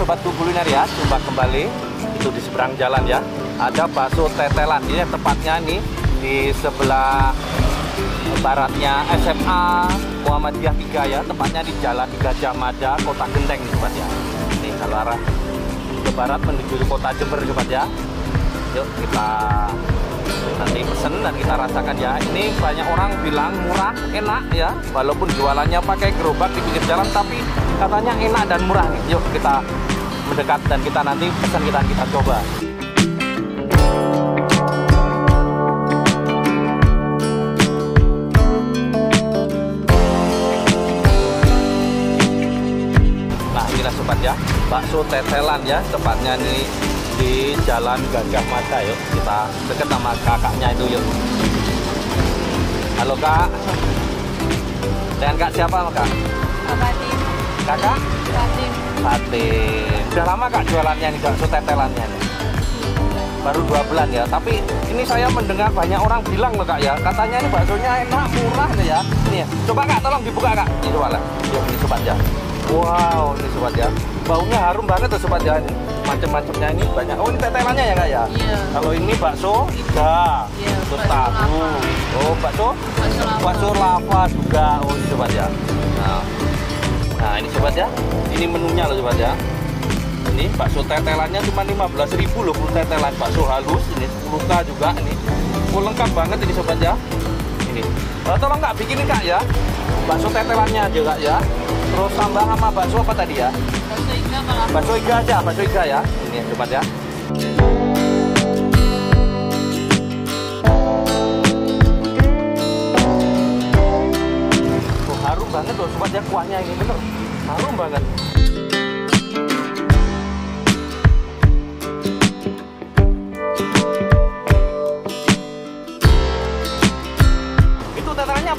sobatku kuliner ya, jumpa kembali itu di seberang jalan ya. Ada bakso tetelan ini tepatnya nih di sebelah baratnya SMA Muhammadiyah 3 ya, tepatnya di Jalan Gajah Mada, Kota Genteng sobat ya. Ini kalau arah ke barat menuju Kota Jember sobat ya. Yuk kita nanti pesen dan kita rasakan ya. Ini banyak orang bilang murah, enak ya, walaupun jualannya pakai gerobak di pinggir jalan, tapi katanya enak dan murah. Yuk kita mendekat dan kita nanti pesan kita kita coba. Nah inilah sobat ya, bakso tetelan ya, tepatnya nih di Jalan Gajah Mada yuk. Kita deket sama kakaknya itu yuk. Halo kak. Dengan kak siapa kak? Fatim, Kakak? Fatim, Fatin. Udah lama kak jualannya nih bakso tetelannya nih? Baru dua bulan ya. Tapi ini saya mendengar banyak orang bilang loh kak ya. Katanya ini baksonya enak, murah nih ya. Ini ya. Coba kak, tolong dibuka kak. Ini coba lah. Yuk ini sobat ya. Wow, ini sobat ya. Baunya harum banget tuh sobat ya. Ini Macam-macamnya ini banyak. Oh ini tetelannya ya kak ya? Iya. Kalau ini bakso iga, Iya, terus bakso tahu. Oh bakso bakso lava. bakso lava juga. Oh ini sobat ya. Nah, Nah ini sobat ya, ini menunya loh sobat ya. Ini bakso tetelannya cuma 15.000 loh full tetelan bakso halus ini 10k juga ini. Full lengkap banget ini sobat ya. Ini. Oh, tolong nggak bikinin kak ya. Bakso tetelannya aja kak ya. Terus tambah sama bakso apa tadi ya? bakso iga kalau Bakso iga aja, bakso iga ya. Ini sobat ya. Oh, harum banget loh sobat ya kuahnya ini bener. Harum banget.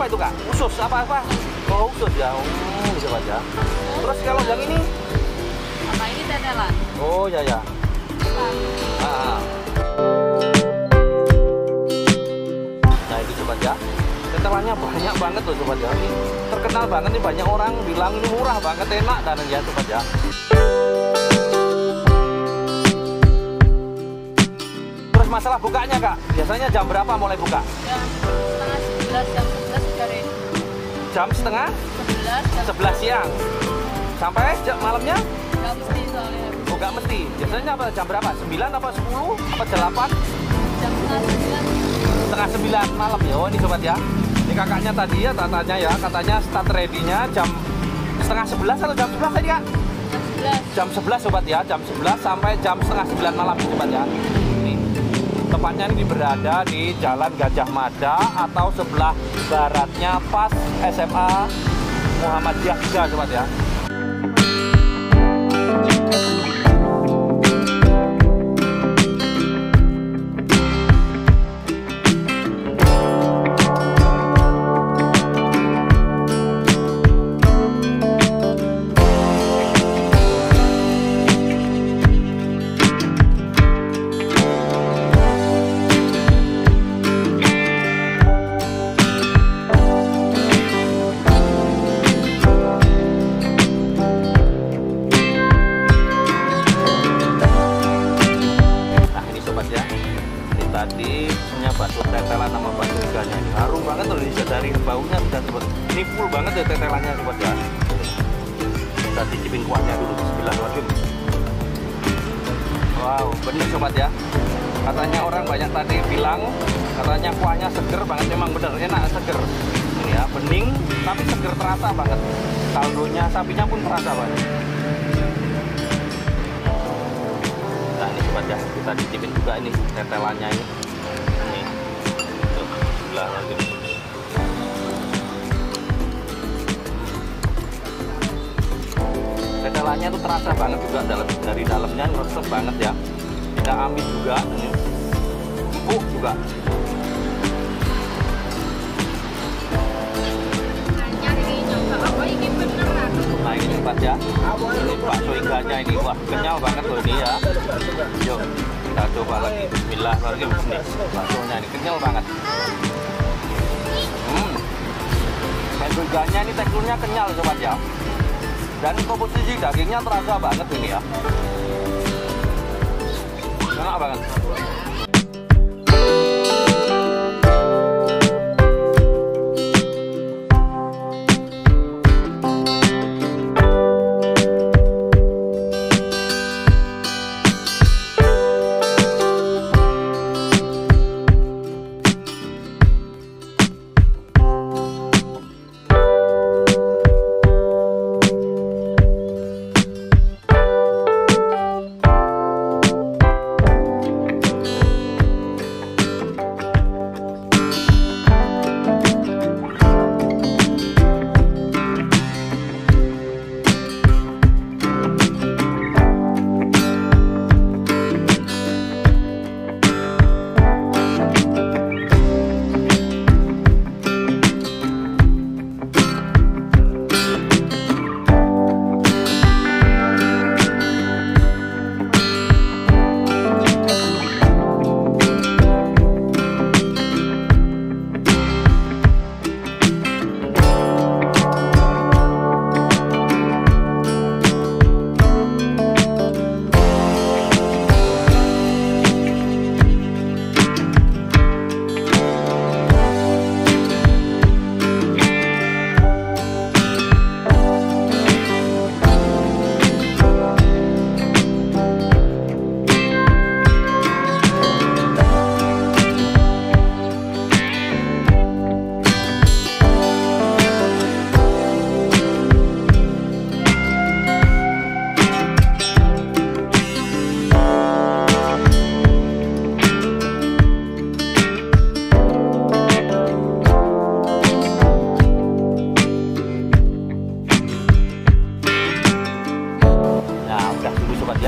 Apa itu kak? Usus apa apa? Oh usus ya. Oh sobat ya. Terus kalau yang ini? apa ini tetelan? Oh ya ya. Ah. Nah itu sobat ya. Tetelannya banyak banget tuh sobat ya. Ini terkenal banget nih banyak orang bilang ini murah banget enak dan ya sobat ya. Terus masalah bukanya kak, biasanya jam berapa mulai buka? Jam setengah sebelas, jam Jam setengah sebelas, jam 11 siang sampai jam malamnya? jam mesti soalnya Oh nggak mesti. Biasanya apa jam berapa? 9 apa 10 apa 8? jam setengah sembilan, setengah sembilan malam ya. Oh ini sobat ya. Ini kakaknya tadi ya tatanya ya. Katanya start ready-nya jam setengah sebelas atau jam sebelas tadi kak? jam sebelas. Jam sebelas sobat ya. Jam sebelas sampai jam setengah sembilan malam sobat ya. Tepatnya ini berada di Jalan Gajah Mada atau sebelah baratnya pas SMA Muhammadiyah 3 sobat ya. Full banget ya tetelannya sobat ya. Kita cicipin kuahnya dulu, Bismillahirrahmanirrahim. Wow, bener sobat ya. Katanya orang banyak tadi bilang katanya kuahnya seger banget, memang bener enak seger. Ini ya, bening tapi seger terasa banget. Kaldunya sapinya pun terasa banget. Nah ini sobat ya, kita cicipin juga ini tetelannya ini. Ini. Bismillahirrahmanirrahim. Tetelannya tuh terasa banget juga dalam dari dalamnya resep banget ya. Tidak amis juga ini. Empuk juga. Nah ini sobat ya. Ini bakso iganya ini wah kenyal banget loh ini ya. Yuk kita coba lagi. Bismillahirrahmanirrahim. Nih baksonya ini kenyal banget. Hmm. Harganya ini teksturnya kenyal sobat ya. Dan komposisi dagingnya terasa banget ini ya. Enak banget.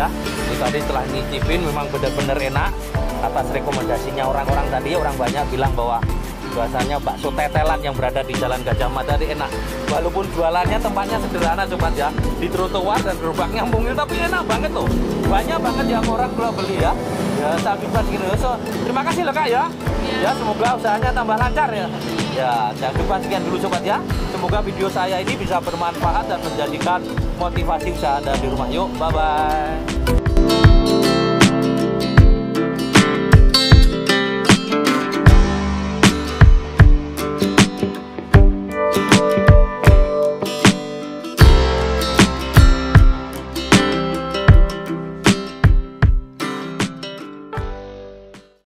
Ya. Ini tadi setelah nyicipin memang benar-benar enak. Atas rekomendasinya orang-orang tadi, orang banyak bilang bahwa bahasanya bakso tetelan yang berada di Jalan Gajah Mada ini enak. Walaupun jualannya tempatnya sederhana sobat ya, di trotoar dan gerobaknya mungkin tapi enak banget tuh. Banyak banget yang orang kalau beli ya. Ya, saya bebas gini. So, terima kasih loh Kak ya. Ya, semoga usahanya tambah lancar ya. Ya, jangan lupa sekian dulu sobat ya. Semoga video saya ini bisa bermanfaat dan menjadikan motivasi usaha Anda di rumah. Yuk, bye-bye.